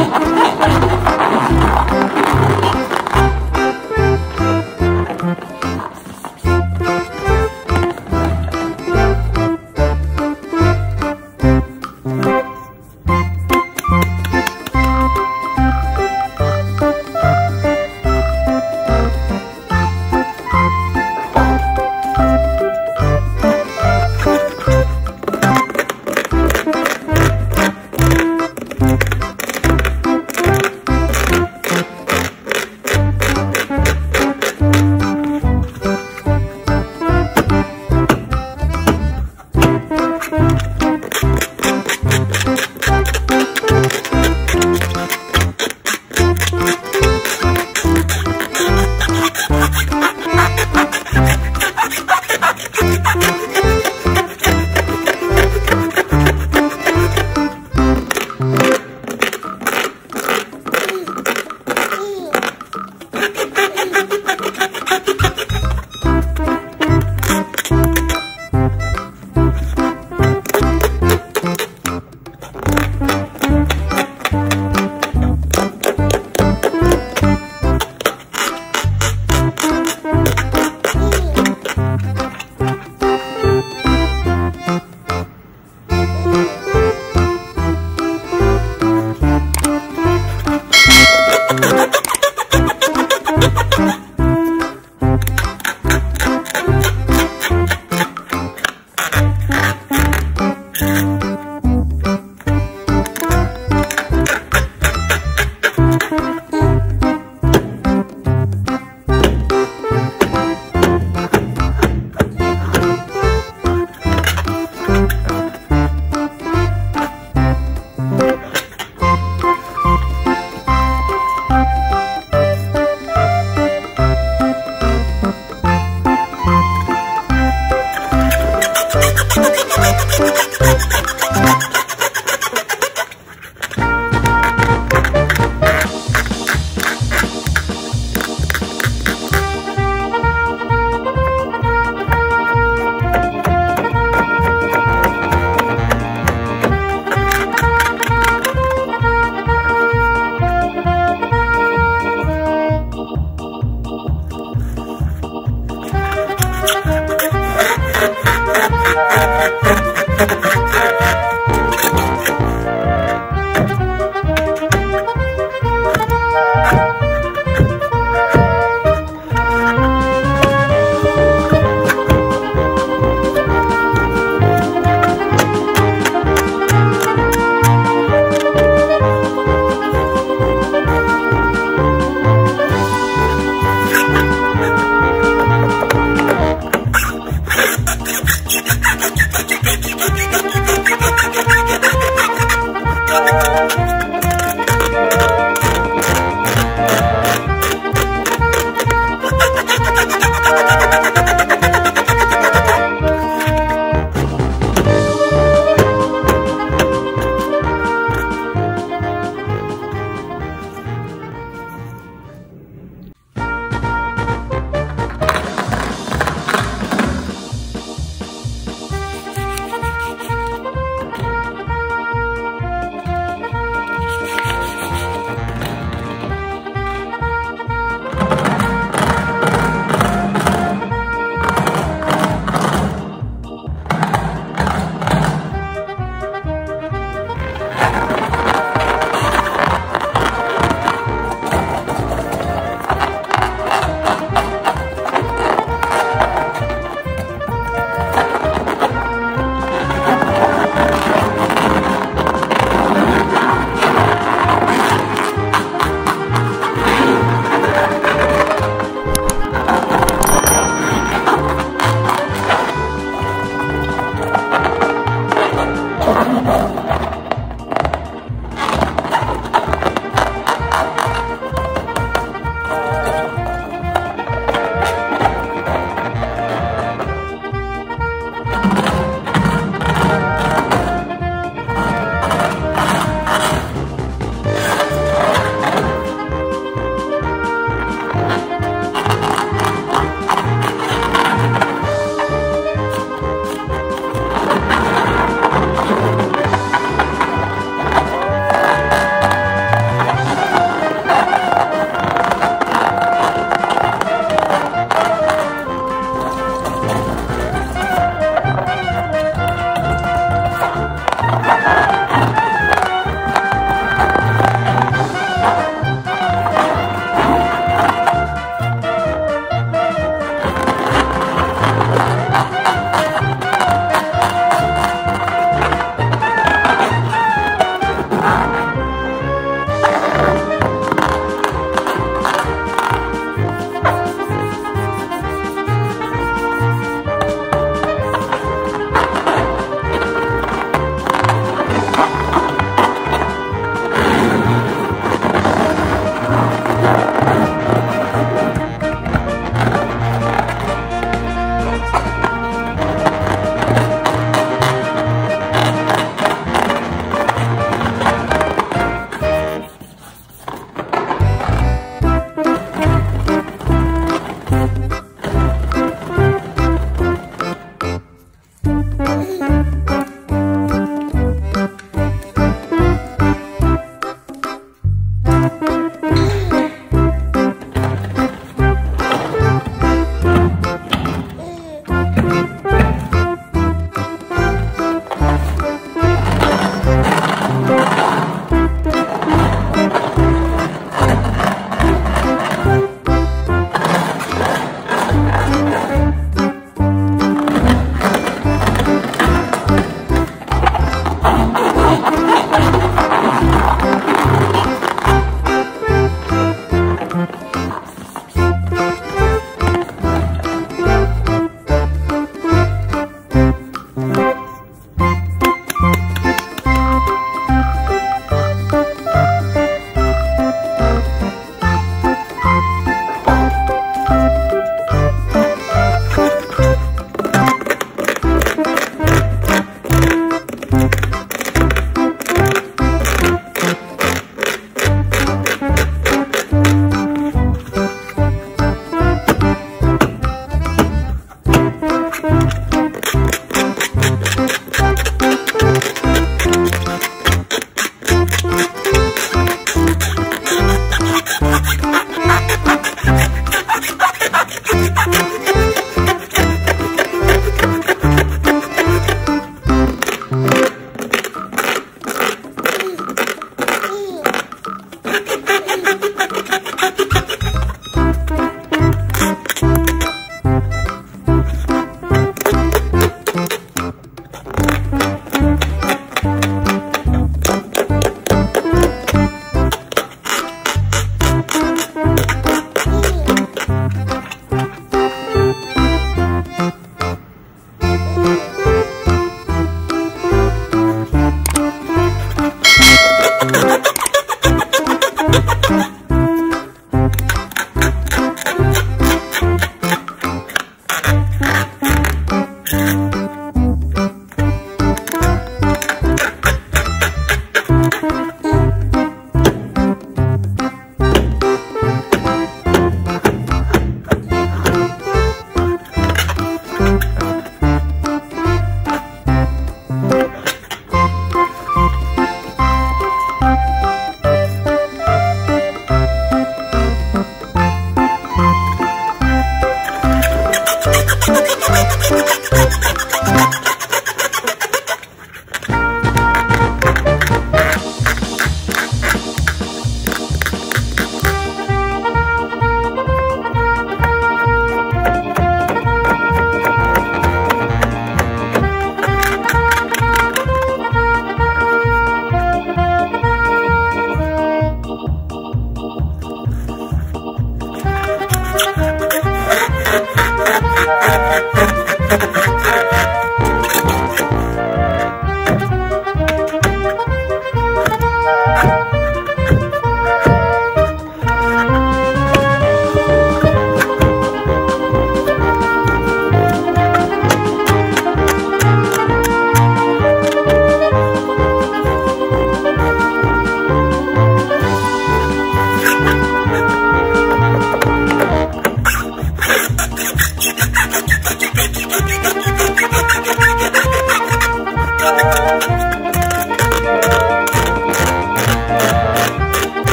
Oh,